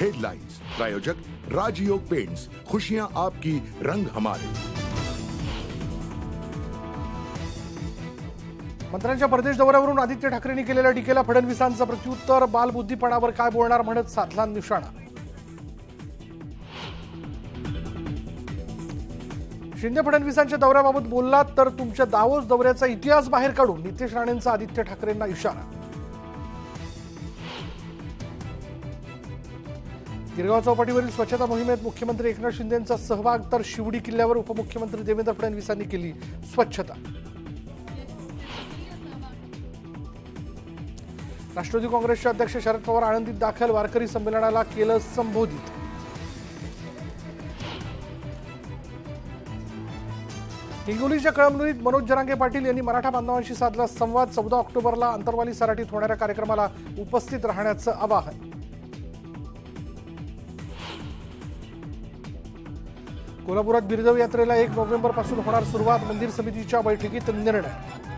Headlines प्रायोजक राजयोग paints खुशियां आपकी रंग हमारे. मंत्र्यांच्या परदेश दौऱ्यावरून आदित्य ठाकरेंनी केलेल्या टीकेला फडणवीसांचं प्रत्युत्तर बालबुद्धीपणावर काय बोलणार म्हणत साधला निशाणा. शिंदे फडणवीसांच्या दौऱ्याबाबत बोललात तर तुमच्या दावोस दौऱ्याचा इतिहास बाहेर काढून नितेश राणेंचा आदित्य ठाकरेंना इशारा. गिरगाव चौपाटीवरील स्वच्छता मोहिमेत मुख्यमंत्री एकनाथ शिंदेचा सहभाग तर शिवडी किल्ल्यावर उपमुख्यमंत्री देवेंद्र फडणवीसांनी केली स्वच्छता. राष्ट्रवादी काँग्रेसचे अध्यक्ष शरद पवार आनंदीत दाखल वारकरी संमेलनाला केलं संबोधित. हिंगोलीच्या कळमनुरीत मनोज जरांगे पाटील यांनी मराठा बांधवांशी साधला संवाद चौदा ऑक्टोबरला अंतरवाली सराठीत होणाऱ्या कार्यक्रमाला उपस्थित राहण्याचं आवाहन. कोल्हापुरात बिरजव यात्रेला एक नोव्हेंबरपासून होणार सुरुवात मंदिर समितीच्या बैठकीत निर्णय